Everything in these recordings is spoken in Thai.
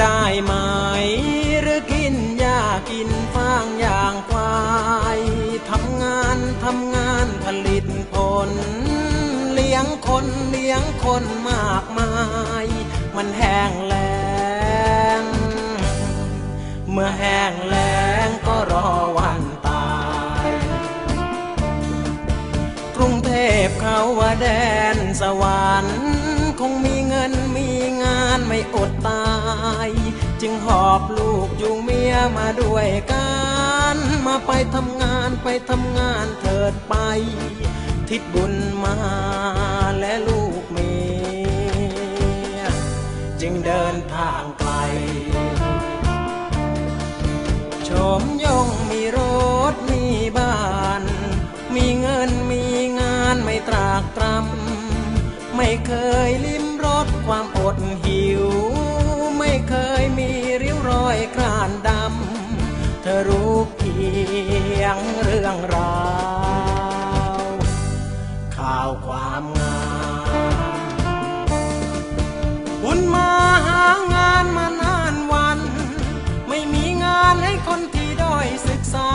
ได้ไหม หรือกินหญ้ากินฟางอย่างควายทำงานทำงานผลิตผล เลี้ยงคนเลี้ยงคนมากมาย มันแห้งแล้ง เมื่อแห้งแล้งก็รอวันตายกรุงเทพเขาว่าแดนสวรรค์ อบลูกจูงเมียมาด้วยกันมาไปทำงานไปทำงานเถิดไป ทิศบุญมาและลูกเมียจึงเดินทางไกลชมยงมีรถมีบ้าน มีเงินมีงานไม่ตรากตรำไม่เคยลิ้มรสความอดหิว ไม่เคยมี รอยครานดำ เธอรู้เพียงเรื่องราว ข่าวความงามบุญมาหางานมานานวัน ไม่มีงานให้คนที่ด้อยศึกษา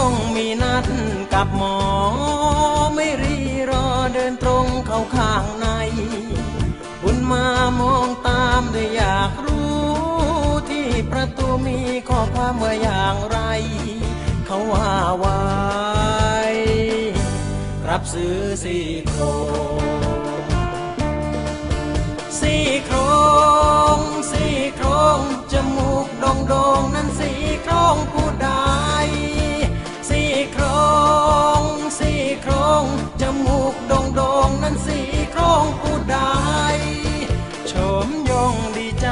มยงมีนัดกับหมอ ไม่รีรอเดินตรงเข้าข้างใน บุญมามองตามด้วยอยากรู้ ที่ประตูมีข้อความว่าอย่างไร เขาว่าไว้รับซื้อสี่โครงสี่โครงสี่โครงจมูกด่งด่งนั้นสี่โครงผู้ใโครงจมูกโด่งโด่งนั้นสีโครงผู้ใดชมยงดีใจ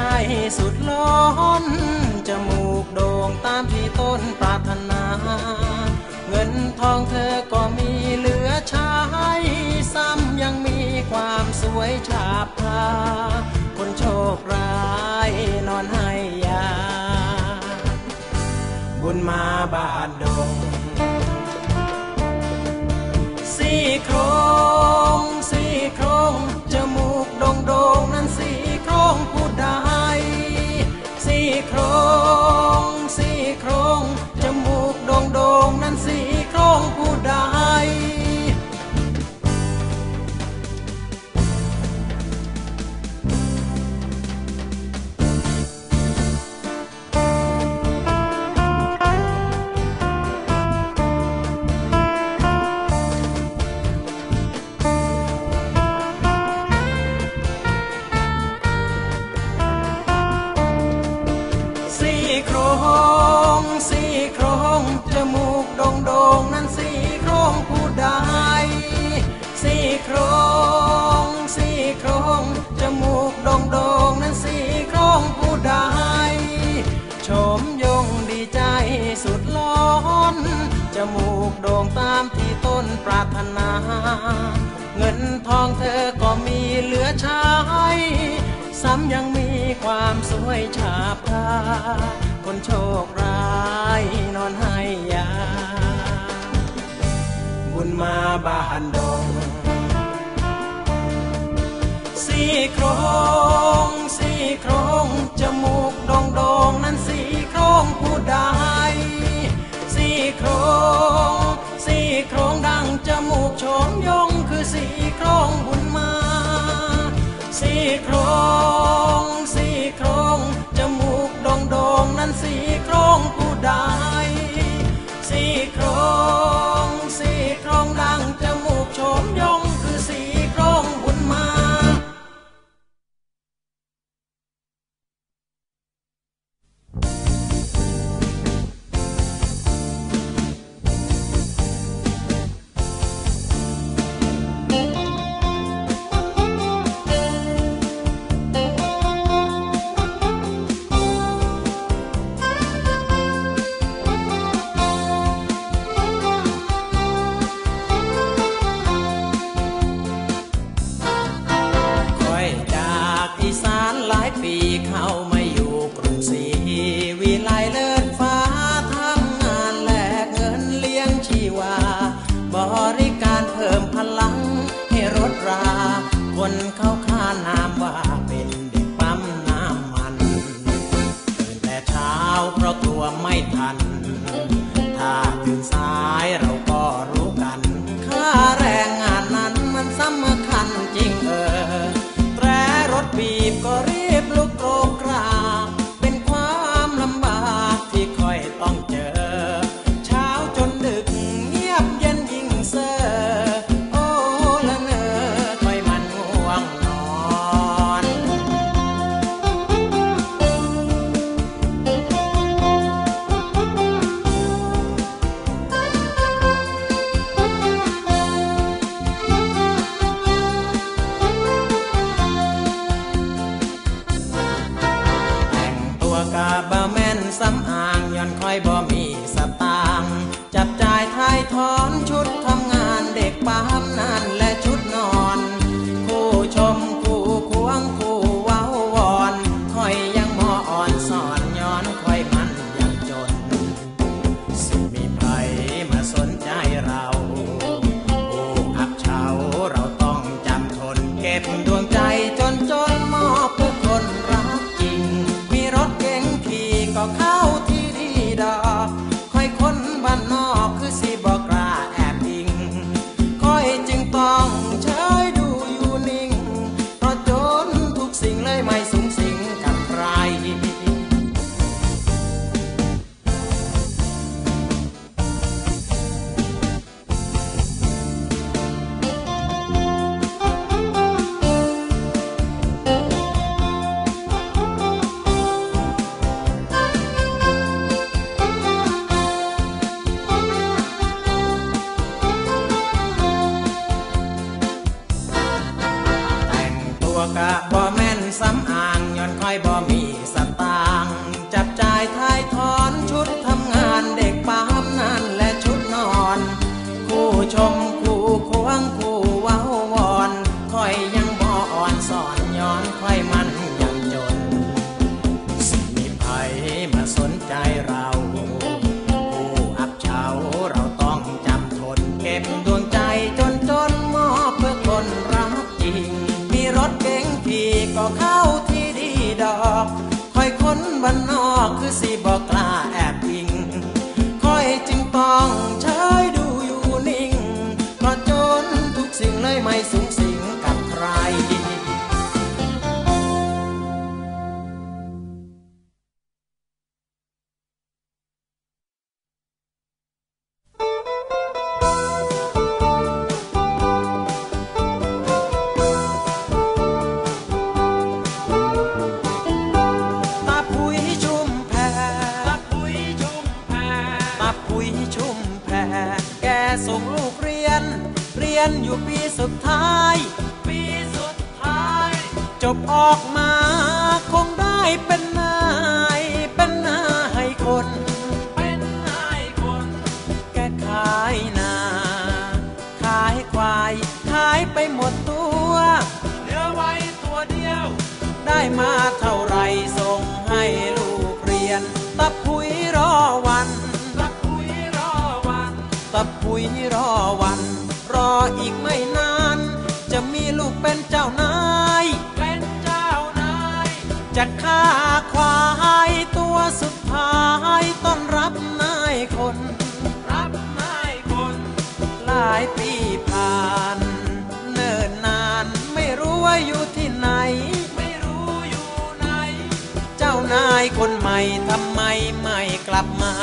สุดล้นจมูกโด่งตามที่ต้นปรารถนา เงินทองเธอก็มีเหลือใช้ซ้ำยังมีความสวยฉาบพาคนโชคร้ายนอนให้ยา บุญมาบานดง ฉาคนโชคร้ายนอนให้ยา บุญมาบ้านดงสี่โครงสี่โครงจมูกด่งด่งนั้นสี่โครงผู้ใดสี่โครงสี่โครงดังจมูกโฉมยงคือสี่โครงบุญ น เรียนอยู่ปีสุดท้าย ปีสุดท้าย จบออกมาคงได้เป็นนาย เป็นนายคน เป็นนายคน แก้ขายนา ขายควาย ขายไปหมดตัว เหลือไว้ตัวเดียว ได้มาท จะฆ่าควายตัวสุดท้ายต้อนรับนายคน รับนายคน หลายปีผ่าน เนิ่นนานไม่รู้ว่าอยู่ที่ไหน ไม่รู้อยู่ไหน เจ้านายคนใหม่ทำไมไม่กลับมา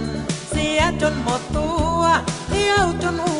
น เสียจนหมดตัว เที่ยวจนหัว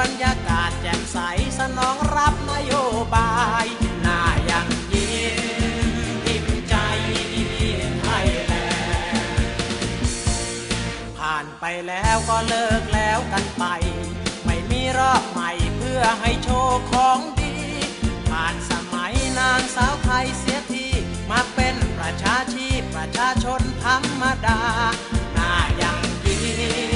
บรรยากาศแจ่มใสสนองรับนโยบายน่ายังยิ้มอิ่มใจไทยแลผ่านไปแล้วก็เลิกแล้วกันไป ไม่มีรอบใหม่เพื่อให้โชว์ของดี ผ่านสมัยนางสาวไทยเสียทีมาเป็นประชาชีพประชาชนธรรมดาน่ายังยิ้ม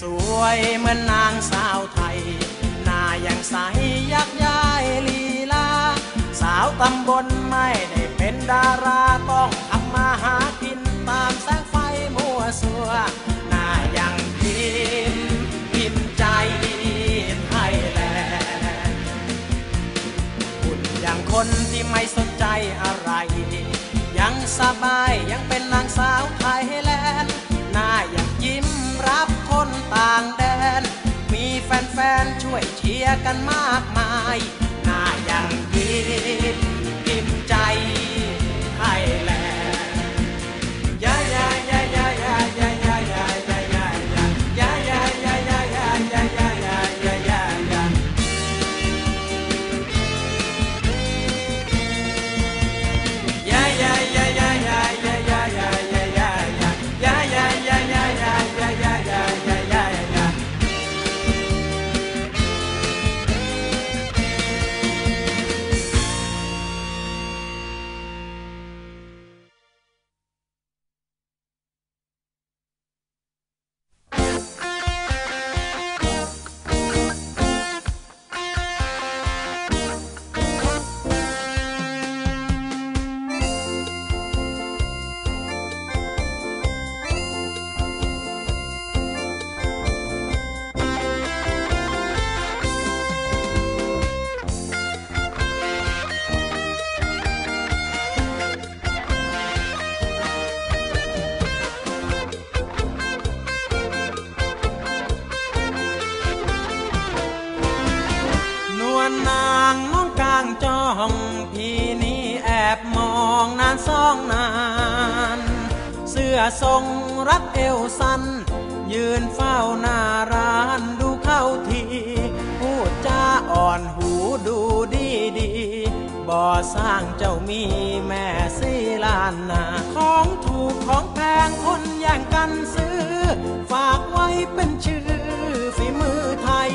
สวยเหมือนนางสาวไทย หน้ายังใสยักย้ายลีลา สาวตำบลไม่ได้เป็นดาราต้องทำมาหากินตามแสงไฟมั่วสัวหน้ายังพิมพิมใจไทยแลคุณอย่างคนที่ไม่สนใจอะไร ยังสบายยังเป็นนางสาวไทย แฟนช่วยเชียร์กันมากมายน่ายังยิ้ม ทรงรัดเอวสั้น ยืนเฝ้าหน้าร้านดูเข้าทีพูดจาอ่อนหูดูดีดีบ่อสร้างเจ้ามีแม่สีลานนาของถูกของแพงคนแย่งกันซื้อ ฝากไว้เป็นชื่อฝีมือไทย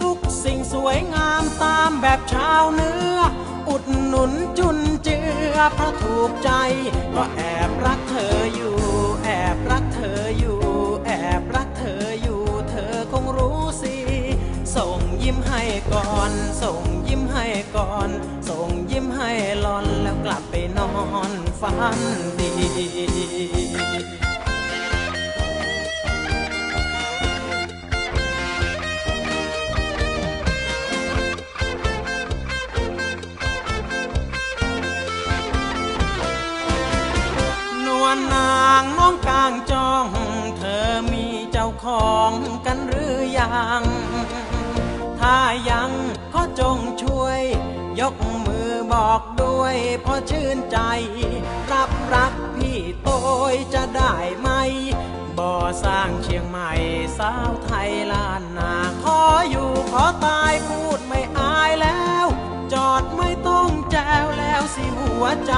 ทุกสิ่งสวยงามตามแบบชาวเนื้อ อุดหนุนจุนเจือพระถูกใจ ก็แอบรักเธออยู่ ยิ้มให้ก่อน ส่งยิ้มให้ก่อน ส่งยิ้มให้หลอนแล้วกลับไปนอนฝันดีนวลนางน้องกลางจอง เธอมีเจ้าของกันหรือยัง ยังก็จงช่วย ยกมือบอกด้วยพอชื่นใจ รับรักพี่โตยจะได้ไหม บ่อสร้างเชียงใหม่สาวไทยล้านนาขออยู่ขอตายพูดไม่อายแล้ว จอดไม่ต้องแจวแล้วสิหัวใจ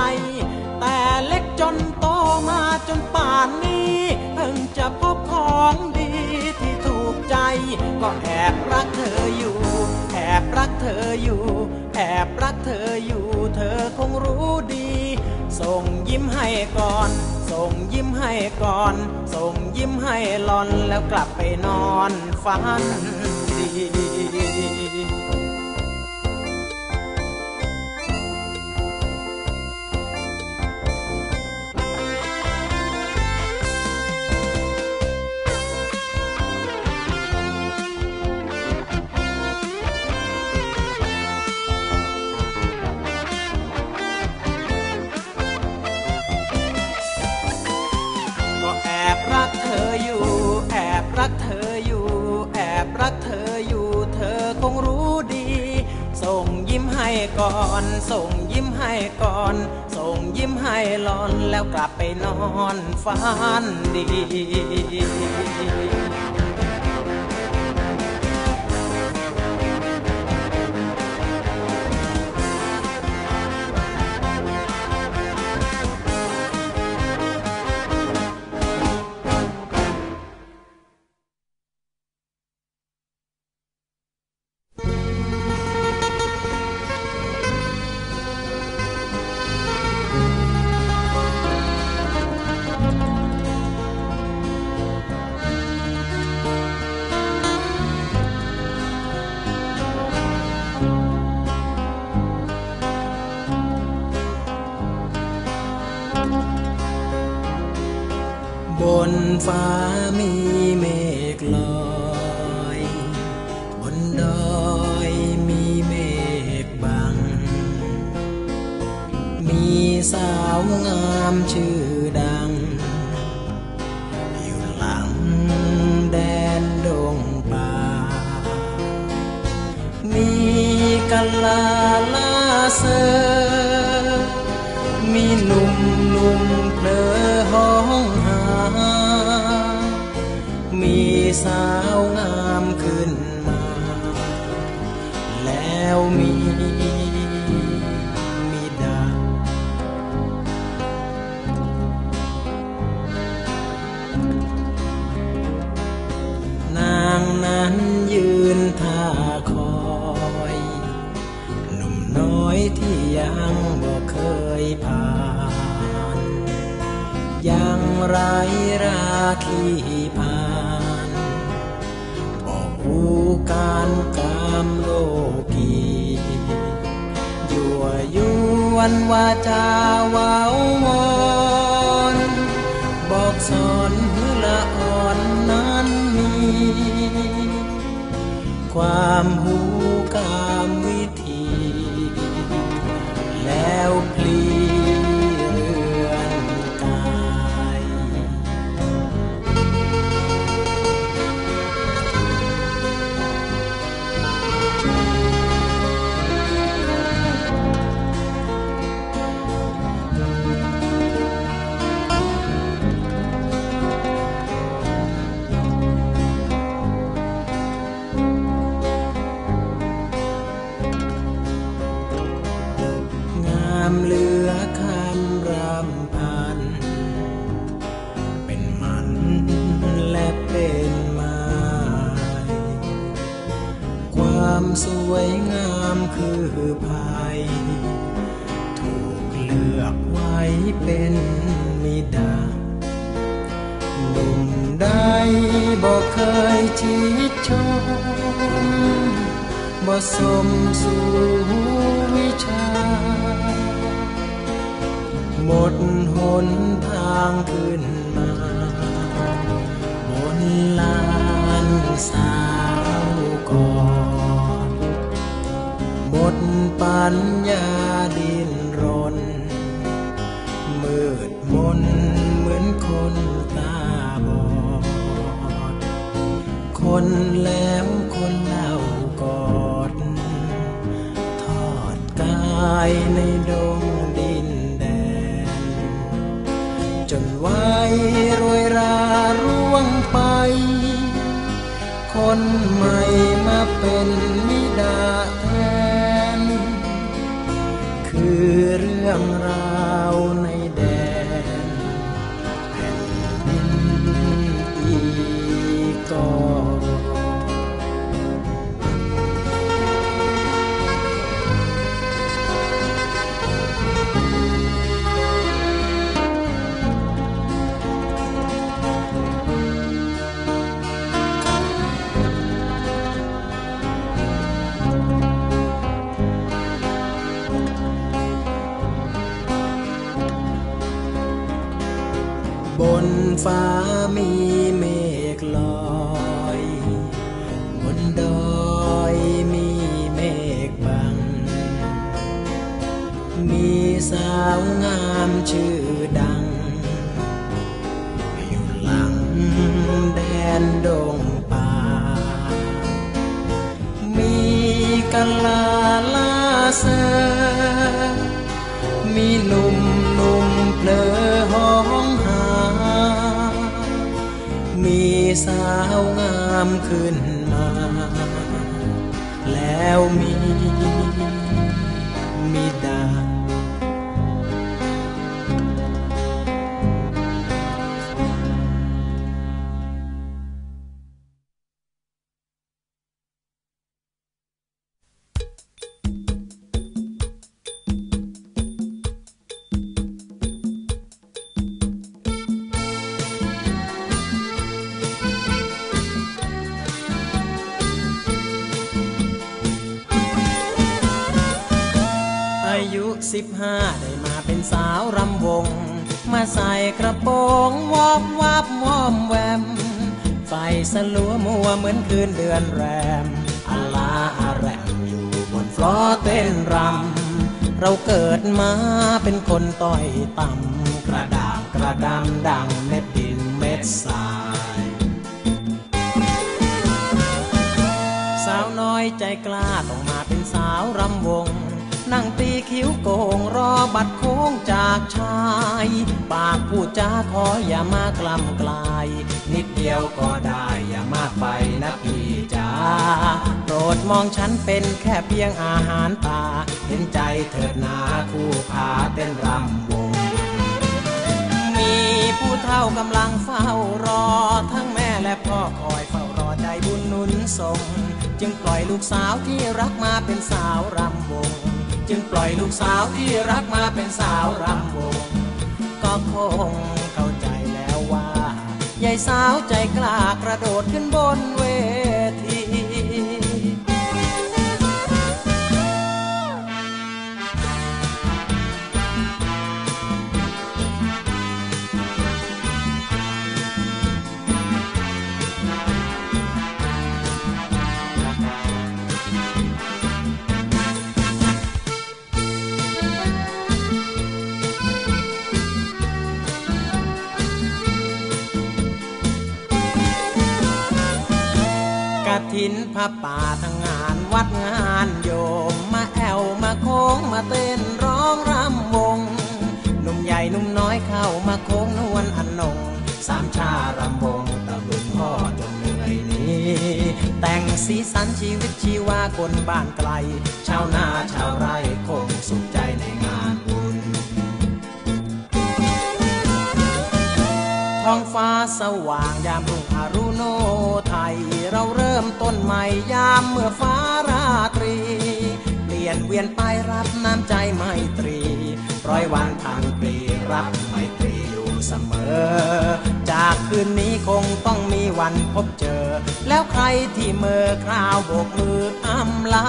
แต่เล็กจนโตมาจนป่านนี้ เพิ่งจะพบของดีที่ ใจ ก็แอบรักเธออยู่ แอบรักเธออยู่ แอบรักเธออยู่ เธอคงรู้ดี ส่งยิ้มให้ก่อน ส่งยิ้มให้ก่อน ส่งยิ้มให้หลอนแล้วกลับไปนอนฝันดี ก่อน ส่งยิ้มให้ก่อน ส่งยิ้มให้หลอนแล้วกลับไปนอนฝันดี สวยงามคือภัย ถูกเลือกไว้เป็นมิดาหนุ่มใดบอกเคยชิดชมบ่สมสู่วิชา หมดหนทางขึ้นมาบนลานสาวก่อน ปัญญาดินรน มืดมนเหมือนคนตาบอด คนแล้วคนเล่ากอด ทอดกายในดงดินแดน จนไว้รวยราร่วงไป คนใหม่มาเป็นมิดา เรื่องราว โปงวอบวับวอมแวม ไฟสลัวมัวเหมือนคืนเดือนแรมอาลาอาแรมอยู่บนฟลอร์เต้นรำ เราเกิดมาเป็นคนต้อยต่ำกระดางกระดำดังเม็ดดินเม็ดทรายสาวน้อยใจกล้าต้องมาเป็นสาวรำวง นั่งตีคิ้วโกงรอบัตรโค้งจากชาย ปากพูดจาขออย่ามากล่ำกลาย นิดเดียวก็ได้อย่ามากไปนะพี่จ๋าโปรดมองฉันเป็นแค่เพียงอาหารตา เห็นใจเถิดนาคู่พาเต้นรำวง มีผู้เฒ่ากำลังเฝ้ารอ ทั้งแม่และพ่อคอยเฝ้ารอใจบุญนุนส่งจึงปล่อยลูกสาวที่รักมาเป็นสาวรำวง จึงปล่อยลูกสาวที่รักมาเป็นสาวรำวง ก็คงเข้าใจแล้วว่ายายสาวใจกล้ากระโดดขึ้นบนเว ถินพระป่าทั้งงานวัดงานโยมมาแอวมาโค้งมาเต้นร้องรำวงหนุ่มใหญ่หนุ่มน้อยเข้ามาโค้งนวลอันนงสามชารำวงตะบึงพ่อจนเหนื่อยนี้แต่งสีสันชีวิตชีวาคนบ้านไกล ชาวนาชาวไร่คงสุขใจใน ท้องฟ้าสว่างยามรุ่งอรุโนไทย เราเริ่มต้นใหม่ยามเมื่อฟ้าราตรี เปลี่ยนเวียนไปรับน้ำใจไมตรี ร้อยวันทั้งปีรับไมตรีอยู่เสมอ จากคืนนี้คงต้องมีวันพบเจอ แล้วใครที่เมื่อคราวโบกมืออำลา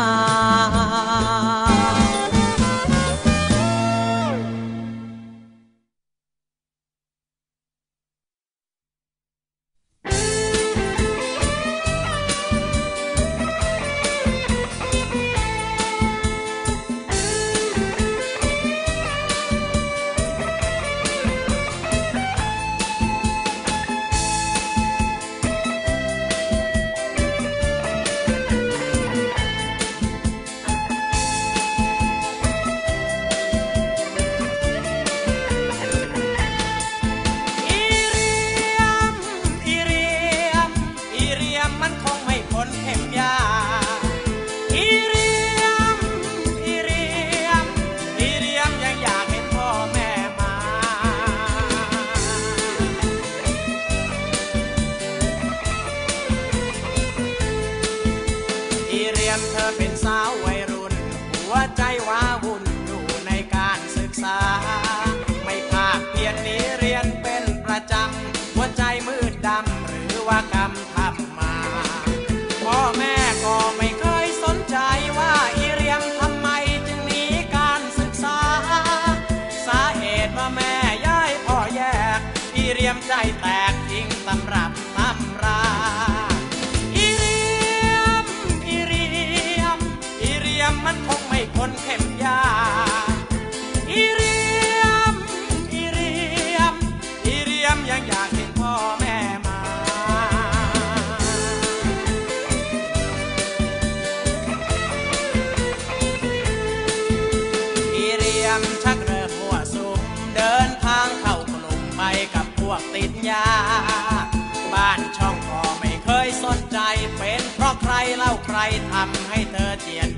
เป็นเพราะใครเล่าใครทำให้เธอเจียน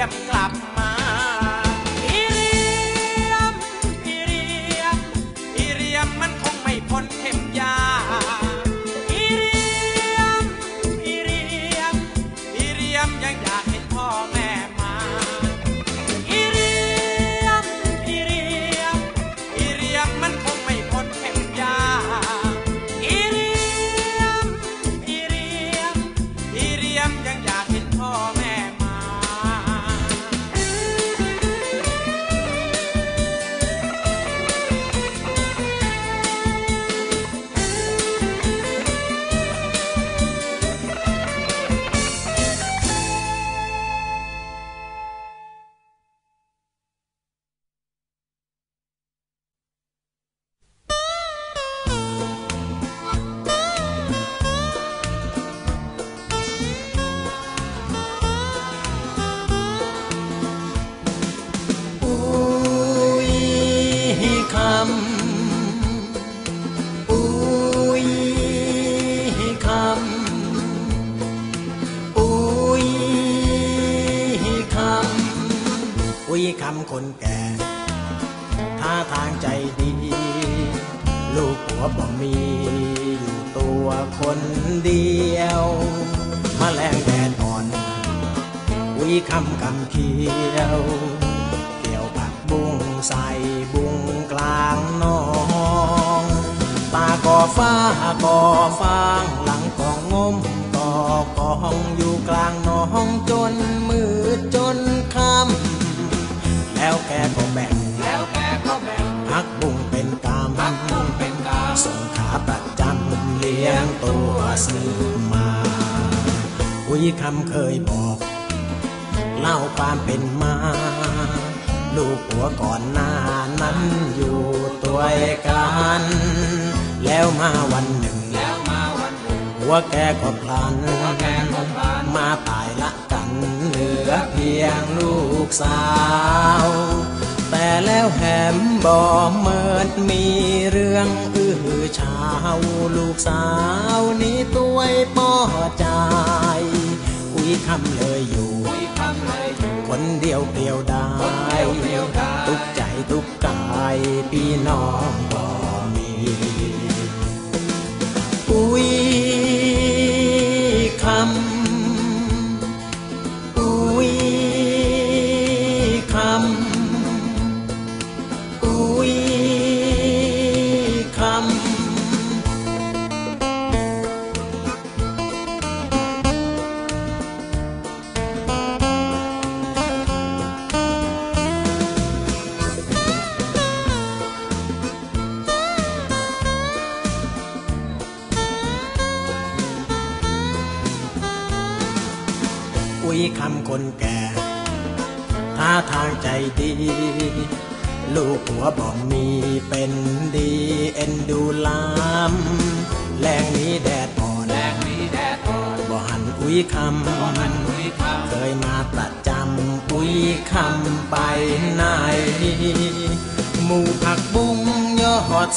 ยบกลับ ดียวมแมลงแดดอ่อนอุยคำกำเขียวเกี่ยวผักบุ้งใส่บุ้งกลางน้องตาก่อฟ้าก่อฟางหลังกองงมก่อกองอยู่กลางน้องจนมืดจนค่ำแล้วแกก็แบ่งแล้วแกก็แบ่งพักบุ้งเป็นกามพักบุ้งเป็นกามส่งขาประจำเลี้ยงตัวซื้อมาคุยคำเคยบอกเล่าความเป็นมา ลูกหัวก่อนหน้านั้นอยู่ตัวกัน แล้วมาวันหนึ่งแล้วมาวันหนึ่งหัวแกก็พลันแกก็พลันมาตายละกันเหลือเพียงลูกสาว แต่แล้วแหมบอกเมิดมีเรื่องอื้อชาวลูกสาวนี้ตัวป้อใจอุ้ยคำเลยอยู่คุยคำเลยอยู่คนเดียวเปลี่ยวได้ทุกใจทุกกายพี่น้องบ่มีอุ้ยคำ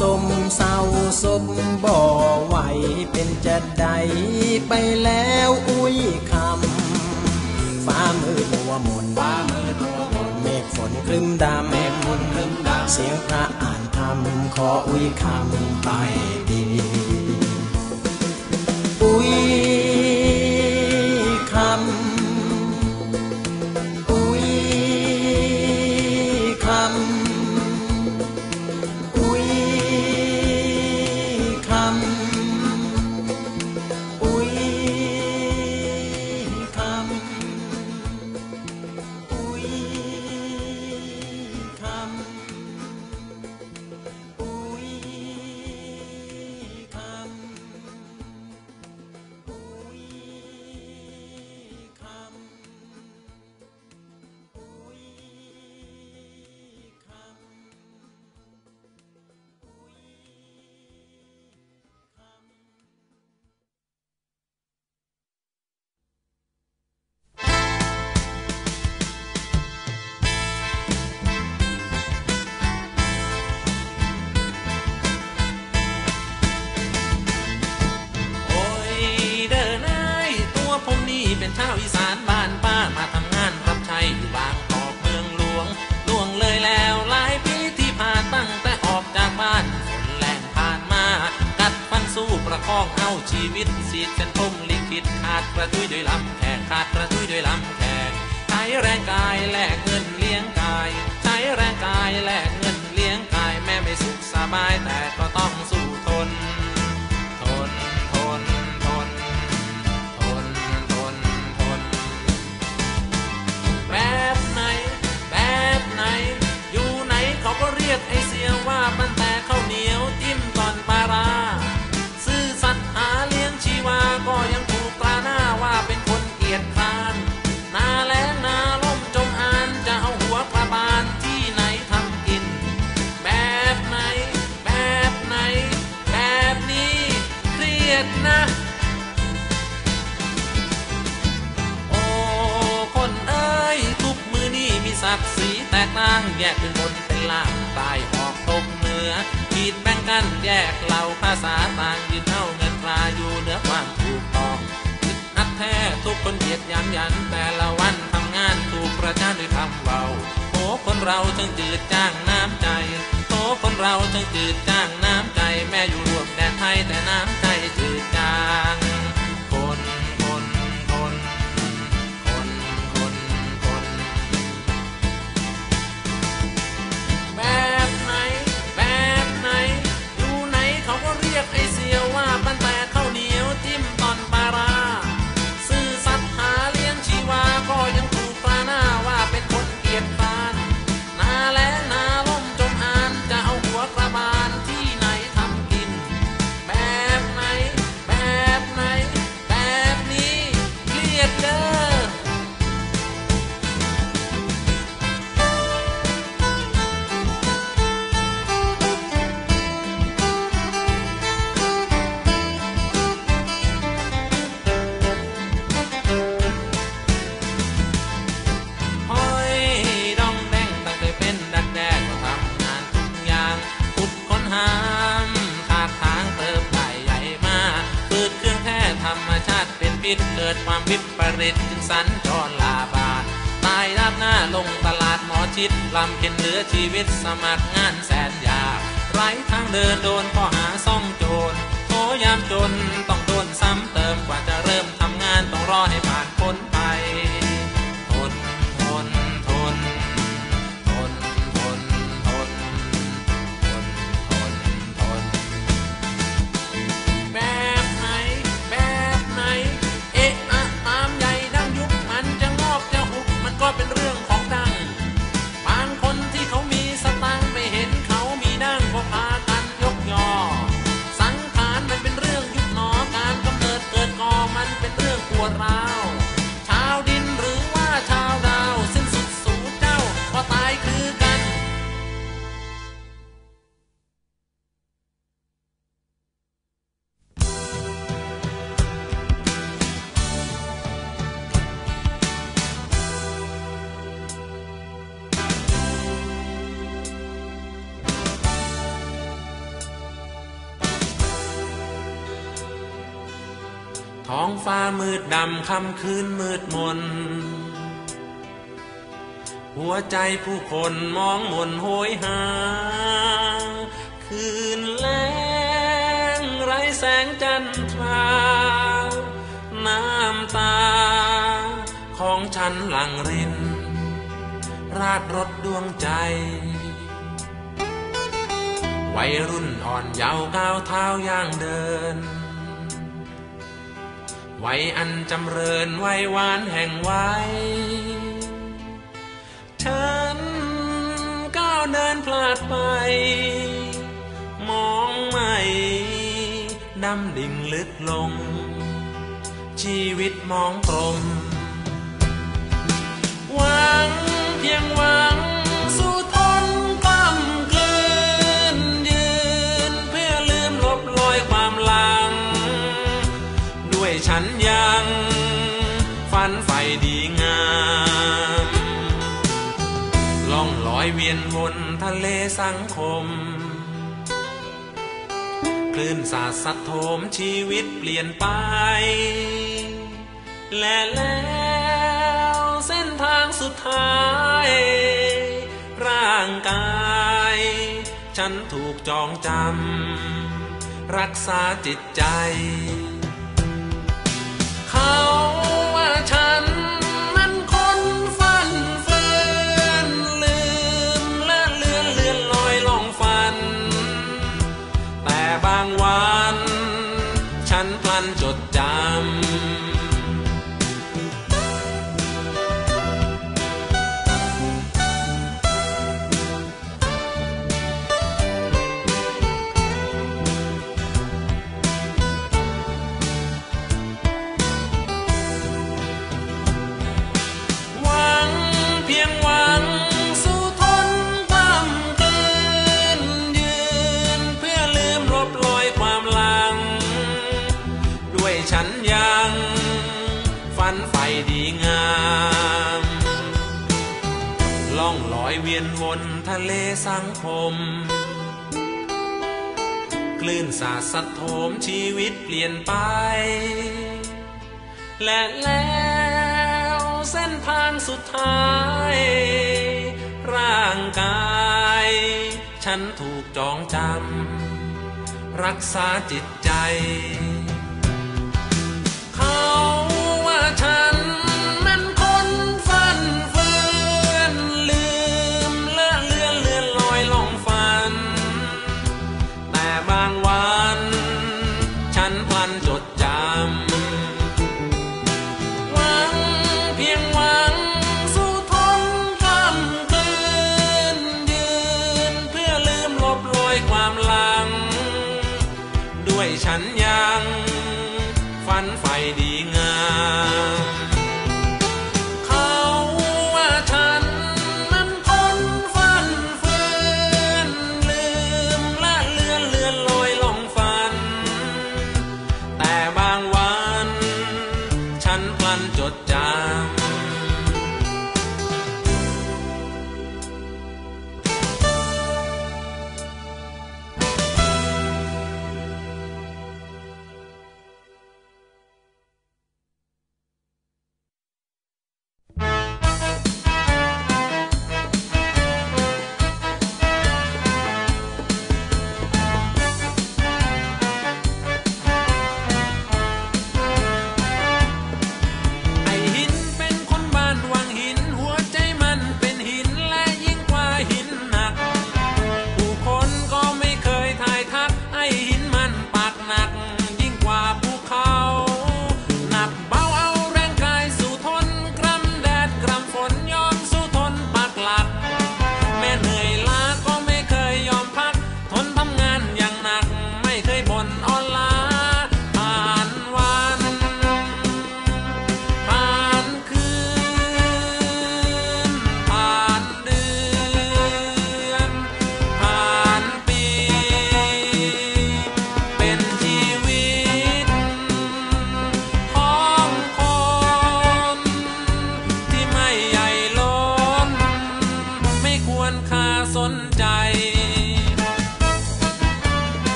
สมเศร้าสมบ่ไหวเป็นจะใดไปแล้วอุ้ยคำฟ้ามืดมัวมนำฟ้ามืดมัวมนเมฆฝนคลึ้มดำเมฆฝนครึ้มดำเสียงพระอ่านธรรมขออุ้ยคำไป เป็นชาวอีสานบ้านป้ามาทำงานรับใช้อยู่บางกอกเมืองหลวงล่วงเลยแล้วหลายปีที่ผ่านตั้งแต่ออกจากบ้านฝนแรงผ่านมา กัดฟันสู้ประคองเอาชีวิตสีดกันพมลิขิตขาดกระทุยด้วยลำแขกขาดกระทุยด้วยลำแขกใช้แรงกายแลกเงินเลี้ยงกาย ใช้แรงกายแลกเงินเลี้ยงกายแม่ไม่สุขสบายแต่ก็ ศรีแตกต่งแยกเป็นบนเป็นล่างตายออกตกเหนือขีดแบ่งกันแยกเหล่าภาษาต่างยืนเท่าเงินตราอยู่เหนือความถูกต้องอึดอัดแท้ทุกคนเกียดยันยันแต่ละวันทำงานถูกประจานด้วยคำเบาโอ้คนเราจึงจืดจ้างน้ำใจโอ้คนเราทั้งจืดจ้างน้ำใจแม่อยู่รวมแดนไทยแต่น้ำใจ ความวิปริตจึงสัญจรลาบานตายรับหน้าลงตลาดหมอชิดลำเข็นเหลือชีวิตสมัครงานแสนยากไร้ทางเดินโดนข้อหาซ่องโจรโอยามจน ท้องฟ้ามืดดำค่ำคืนมืดมน หัวใจผู้คนมองมนโหยหา คืนแล้งไรแสงจันทรา น้ำตา ของฉันหลังริน ราดรถดวงใจ วัยรุ่นอ่อนเยาว์ก้าวเท้าย่างเดิน ไวัยอันจำเริญไวัยหวานแห่งไวัยฉันก้าวเดินพลาดไป มองไม่ดำดิ่งลึกลง ชีวิตมองกลมหวังเพียงหวัง ยเวียนวนทะเลสังคม คลื่นสาดสัดโถมชีวิตเปลี่ยนไป และแล้วเส้นทางสุดท้าย ร่างกาย ฉันถูกจองจำ รักษาจิตใจ เลสังคม คลื่นสาสัดโถมชีวิตเปลี่ยนไป และแล้วเส้นทางสุดท้าย ร่างกาย ฉันถูกจองจำ รักษาจิตใจ เขาว่าฉัน